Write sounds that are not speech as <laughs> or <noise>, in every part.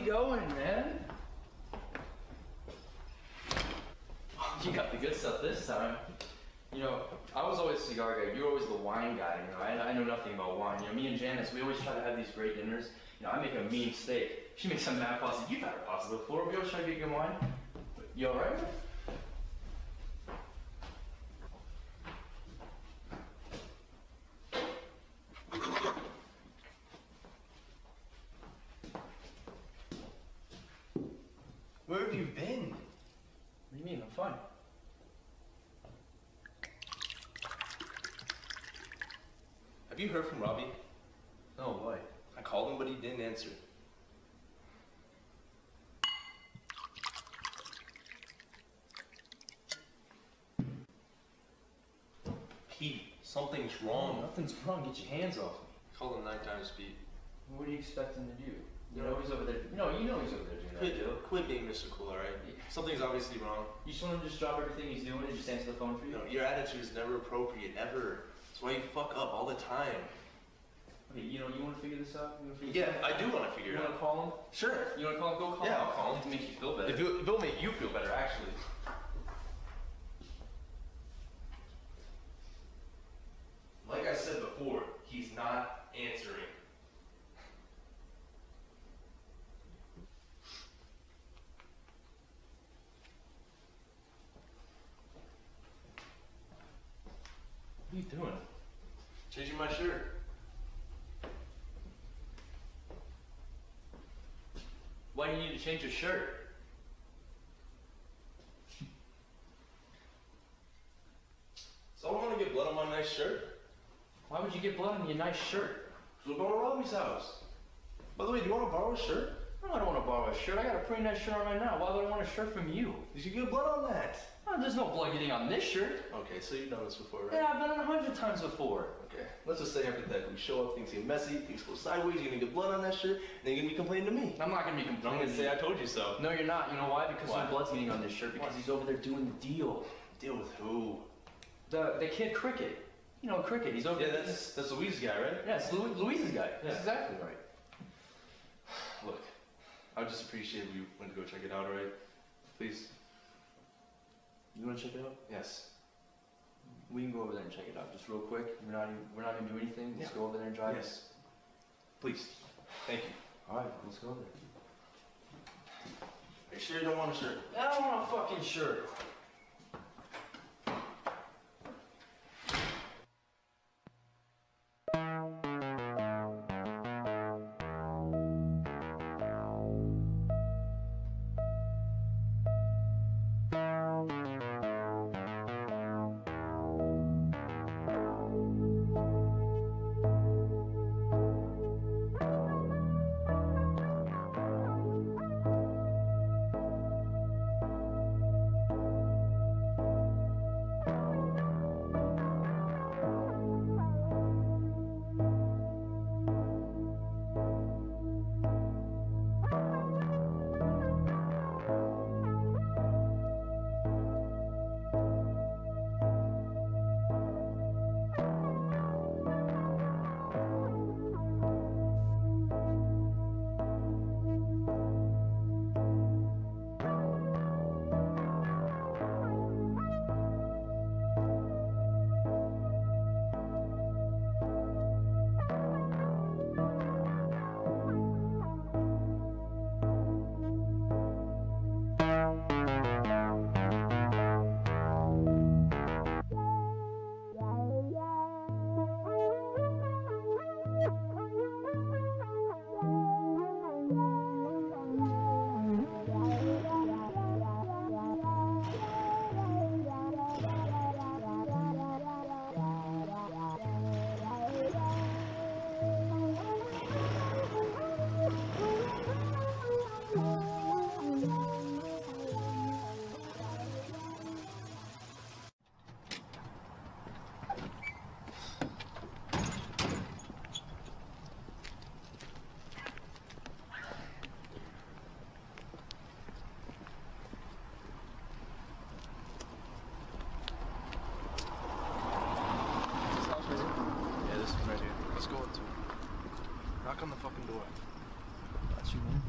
going, man? You got the good stuff this time. You know, I was always a cigar guy. You were always the wine guy. You know, I, I know nothing about wine. You know, me and Janice, we always try to have these great dinners. You know, I make a mean steak. She makes some mad pasta. You've had a pasta before. We always try to get good wine. You all right? Where have you been? What do you mean? I'm fine. Have you heard from Robbie? No, why? I called him, but he didn't answer. Pete, something's wrong. Oh, nothing's wrong. Get your hands off me. Call him nine times, Pete. What do you expect him to do? You know he's over there. No, you know he's over there doing that deal. Quit, quit being Mr. Cool, alright? Something's obviously wrong. You just want to just drop everything he's doing and just answer the phone for You you? know, your attitude is never appropriate, ever. That's why you fuck up all the time. Okay, you know, you want to figure this out? You want to this Yeah, I do want to figure out? You want to call him? Sure. You want to call him? Go call Yeah, him. I'll call him. To make you feel better. If it'll make you feel better, actually. Like I said before, he's not answering. What are you doing? Changing my shirt. Why do you need to change your shirt? So I don't want to get blood on my nice shirt. Why would you get blood on your nice shirt? So we're going to Robbie's house. By the way, do you want to borrow a shirt? No, I don't want to borrow a shirt. I got a pretty nice shirt on right now. Why would I want a shirt from you? Did You get blood on that. Oh, there's no blood getting on this shirt. Okay, so you've done this before, right? Yeah, I've done it a hundred times before. Okay, let's just say hypothetically, we show up, things get messy, things go sideways, you're gonna get blood on that shirt, and then you're gonna be complaining to me. I'm not gonna be complaining. I'm gonna say I told you so. No, you're not. You know why? Because Why? no blood's getting on this shirt. Because he's over there doing the deal. Deal with who? The the kid cricket. You know cricket. He's over. Yeah, that's that's Louise's guy, right? yeah, it's Louis, Louise's guy. Yeah. That's exactly right. Look, I would just appreciate if you went to go check it out, alright? Please. You want to check it out? Yes. We can go over there and check it out, just real quick. We're not even, we're not gonna do anything. Just Yeah. go over there and drive. Yes. Please. Thank you. All right, let's go there. Are you sure you don't want a shirt? I don't want a fucking shirt.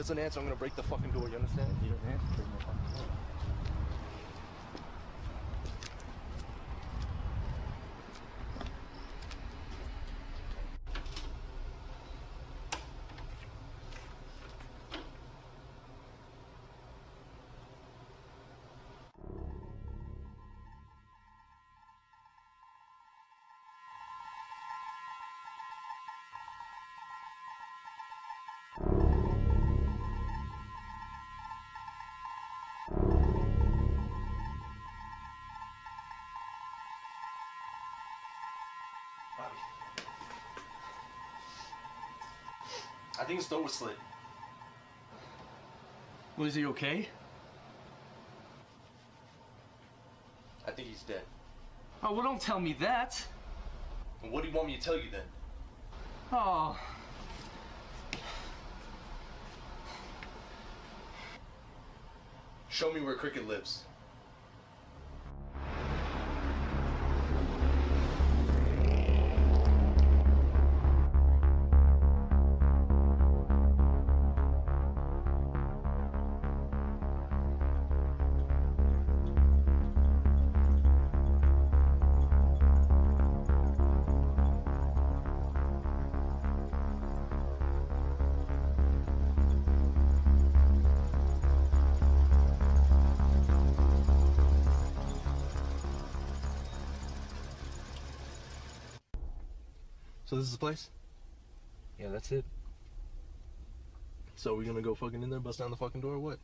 Doesn't answer, I'm gonna break the fucking door, you understand? You don't answer. I think his throat was slit. Was he okay? I think he's dead. Oh, well, don't tell me that. What do you want me to tell you then? Oh. Show me where Cricket lives. So this is the place? Yeah, that's it. So we're gonna go fucking in there, bust down the fucking door, or what?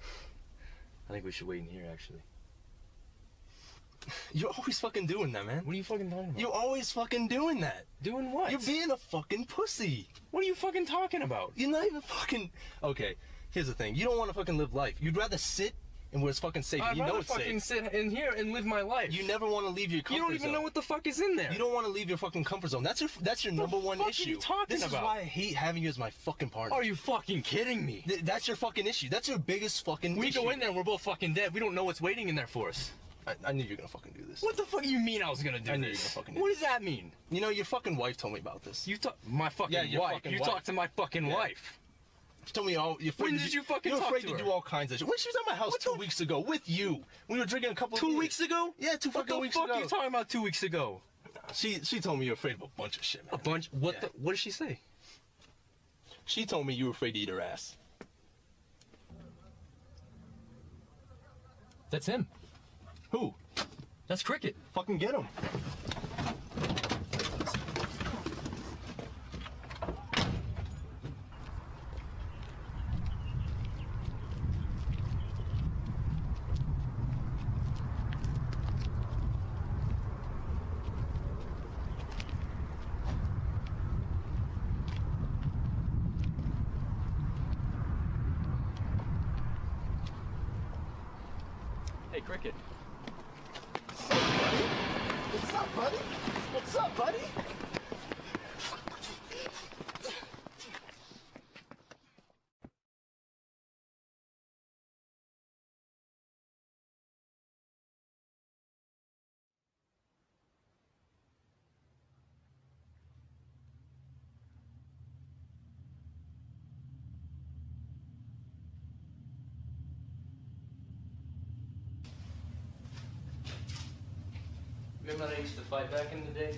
<sighs> I think we should wait in here, actually. <laughs> You're always fucking doing that, man. What are you fucking talking about? You're always fucking doing that. doing what? You're being a fucking pussy. what are you fucking talking about? You're not even fucking. Okay, here's the thing. You don't want to fucking live life. You'd rather sit and where it's fucking safe. I'd you know it's fucking safe. sit in here and live my life. You never want to leave your comfort zone. You don't even zone. know what the fuck is in there. You don't want to leave your fucking comfort zone. That's your that's your number one fuck are issue. you talking this about? is why I hate having you as my fucking partner. Are you fucking kidding me? Th- that's your fucking issue. That's your biggest fucking We issue. go in there, and we're both fucking dead. We don't know what's waiting in there for us. I, I knew you were gonna fucking do this. What the fuck do you mean I was gonna do I knew you were gonna fucking do what does that mean? You know, your fucking wife told me about this. You talk my fucking Yeah, your wife. fucking you wife. talk to my fucking Yeah. wife. She told me all. You're afraid When did do- you fucking You're talk afraid to to, do all kinds of shit. When she was at my house What two the- weeks ago with you, we were drinking a couple. of Two weeks ago? Yeah, two What fucking the weeks fuck ago. are you talking about two weeks ago? She she told me you're afraid of a bunch of shit, man. A bunch. What Yeah. the? What did she say? She told me you were afraid to eat her ass. That's him. Who? That's Cricket. Fucking get him. Hey, Cricket. What's up, buddy? What's up, buddy? Remember when I used to fight back in the day?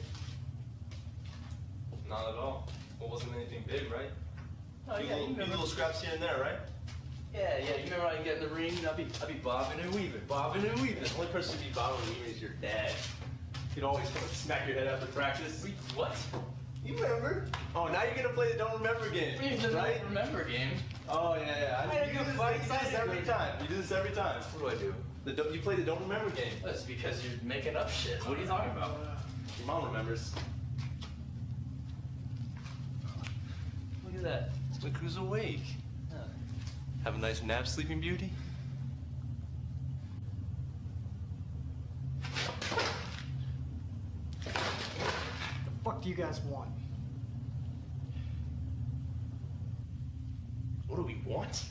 Not at all. Well, wasn't anything big, right? Oh Few yeah, you little, remember? little scraps here and there, right? Yeah, yeah. You remember I'd get in the ring? and I'd be, I'd be bobbing and weaving, bobbing and weaving. The only person to be bobbing and weaving is your dad. He'd always come and smack your head after practice. We, what? You remember? Oh, now you're gonna play the don't remember game, We even right? don't remember game. Oh yeah, yeah. I I had you do good this, fight, you do this every time. You do this every time. What do I do? The don't, you play the don't remember game. That's because you're making up shit. What are you talking about? Your mom remembers. Look at that. Look who's awake. Have a nice nap, Sleeping Beauty. The fuck do you guys want? What do we want?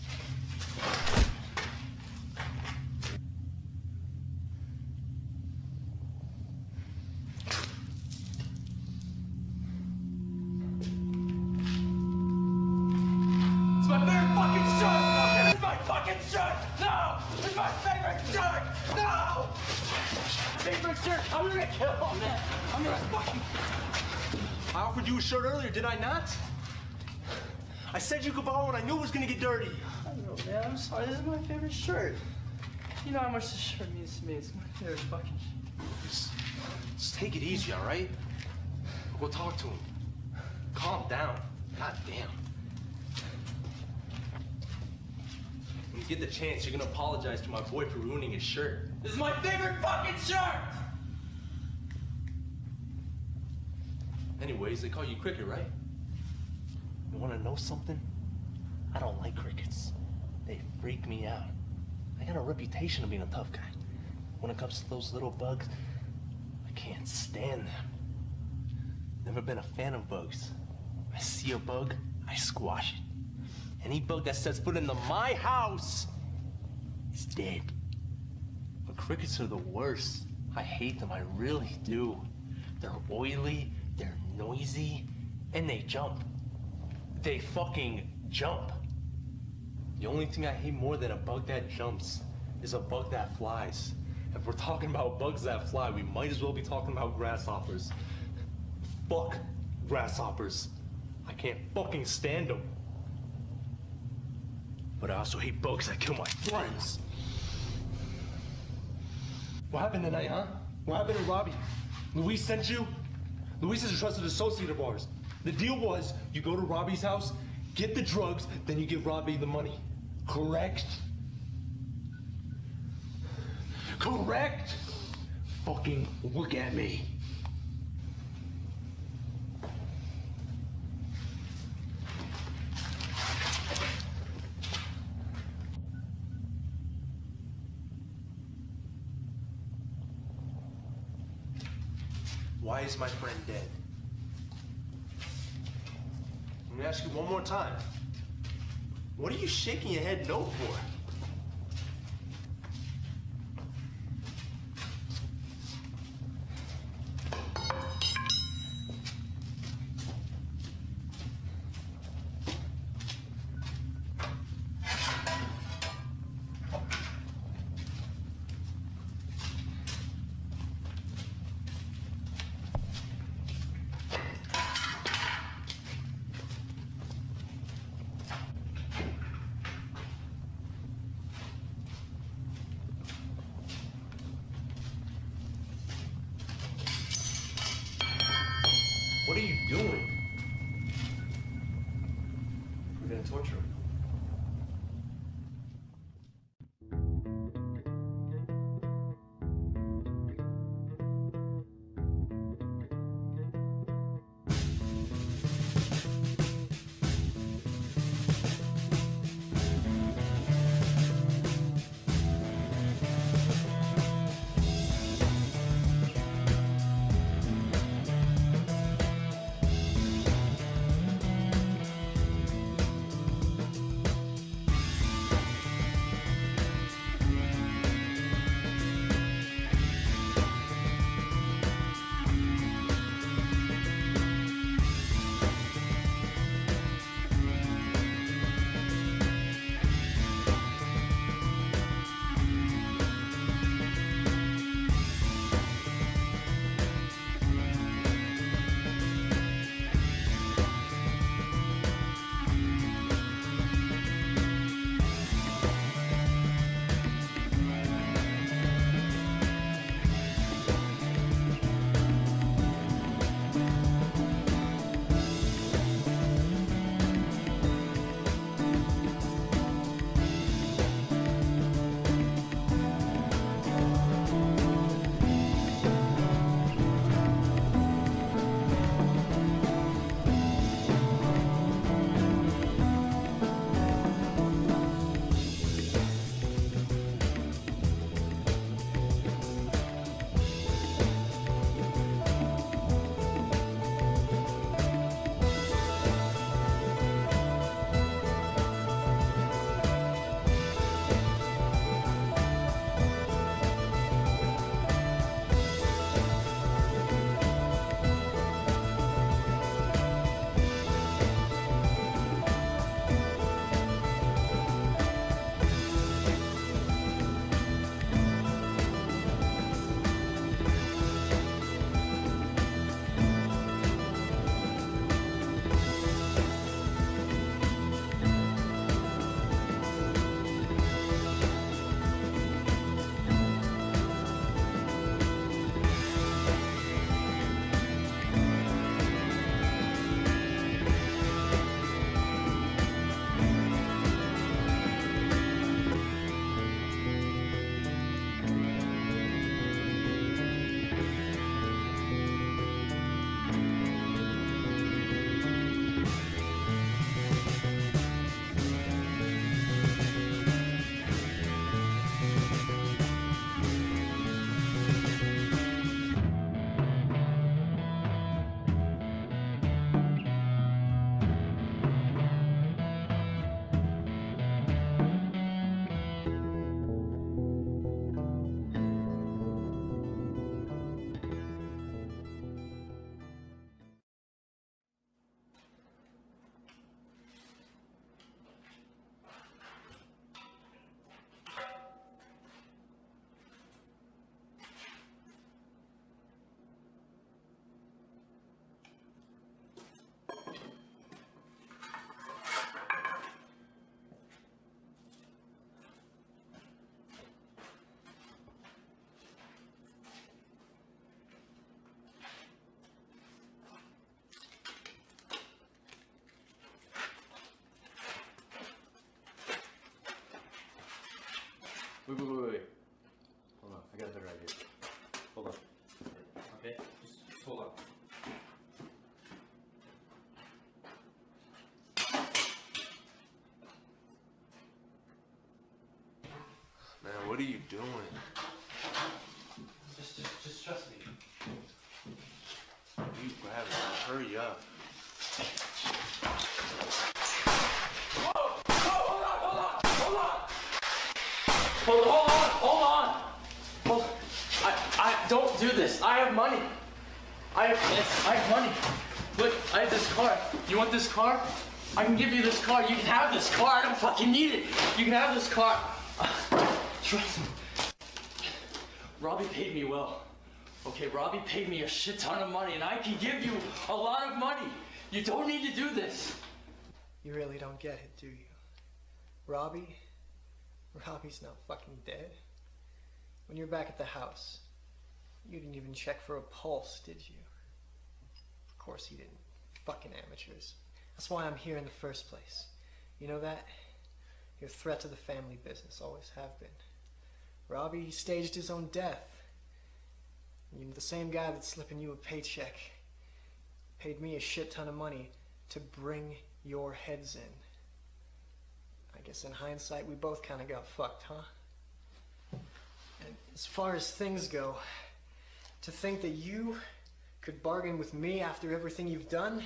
Did I not? I said you could borrow one. I knew it was gonna get dirty. I don't know, man. I'm sorry. This is my favorite shirt. You know how much this shirt means to me. It's my favorite fucking shirt. Just, just take it easy, all right? Go talk to him. Calm down. God damn. When you get the chance, you're gonna apologize to my boy for ruining his shirt. This is my favorite fucking shirt! Anyways, they call you Cricket, right? You wanna know something? I don't like crickets. They freak me out. I got a reputation of being a tough guy. When it comes to those little bugs, I can't stand them. Never been a fan of bugs. I see a bug, I squash it. Any bug that sets foot into my house is dead. But crickets are the worst. I hate them, I really do. They're oily, noisy, and they jump. They fucking jump. The only thing I hate more than a bug that jumps is a bug that flies. If we're talking about bugs that fly, we might as well be talking about grasshoppers. Fuck grasshoppers. I can't fucking stand them. But I also hate bugs that kill my friends. What happened tonight, huh? What happened to Robbie? Luis sent you? Luis is a trusted associate of ours. The deal was you go to Robbie's house, get the drugs, then you give Robbie the money. Correct? Correct? Fucking look at me. Why is my friend dead? Let me ask you one more time. What are you shaking your head no for? What are you doing? Wait, wait, wait, wait. Hold on, I got a better idea. Hold on. Okay, just, just hold on. Man, what are you doing? Just, just, just trust me. You grab it. Hurry up. Hold, on, hold on. Hold I, I don't do this. I have money. I have, I have money. Look, I have this car. You want this car? I can give you this car. You can have this car. I don't fucking need it. You can have this car. <sighs> Trust me. Robbie paid me well. Okay, Robbie paid me a shit ton of money, and I can give you a lot of money. You don't need to do this. You really don't get it, do you? Robbie? Robbie's not fucking dead. When you're back at the house, you didn't even check for a pulse, did you? Of course you didn't. Fucking amateurs. That's why I'm here in the first place. You know that? You're a threat to the family business, always have been. Robbie, he staged his own death. You're the same guy that's slipping you a paycheck. Paid me a shit ton of money to bring your heads in. I guess in hindsight, we both kind of got fucked, huh? And as far as things go, to think that you could bargain with me after everything you've done,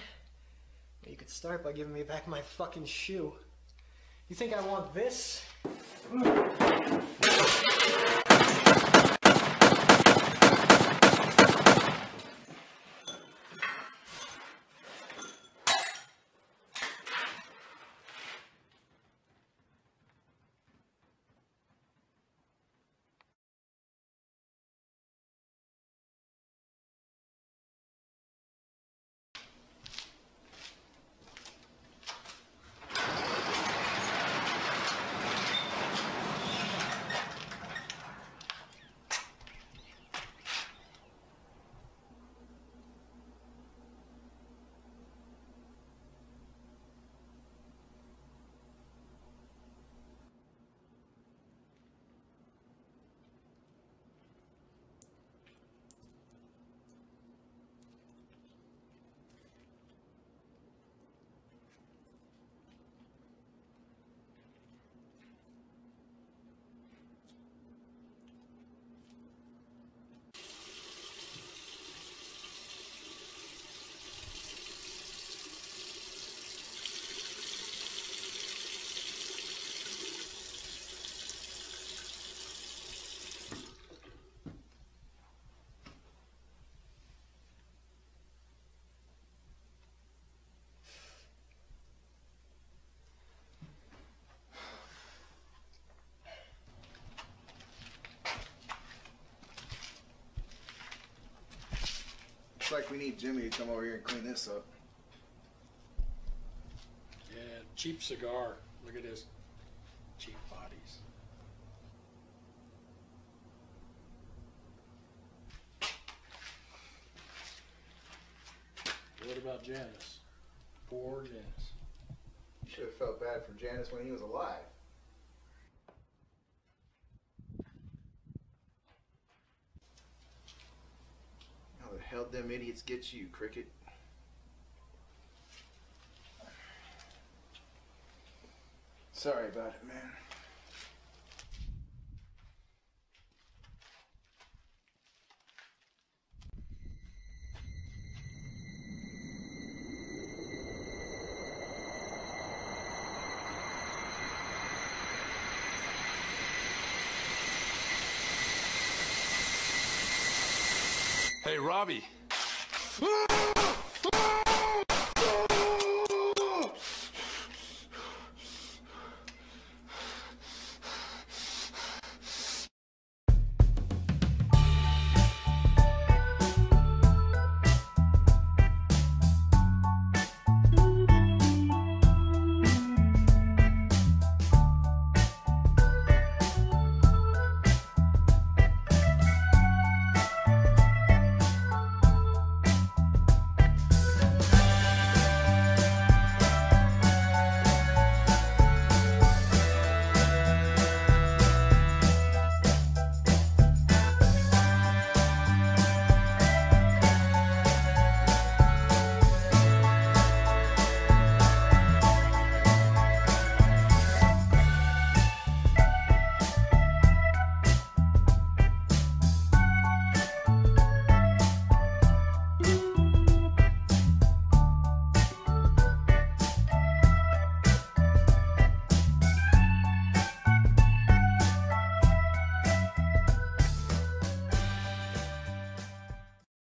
you could start by giving me back my fucking shoe. You think I want this? Looks like we need Jimmy to come over here and clean this up. Yeah, cheap cigar. Look at this. Cheap bodies. What about Janice? Poor Janice. You should have felt bad for Janice when he was alive. How the hell them idiots get you, Cricket? Sorry about it, man. Hey, Robbie. <laughs>